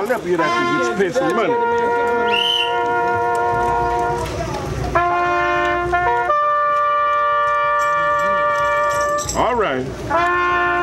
wash left you that have to get some money. All right.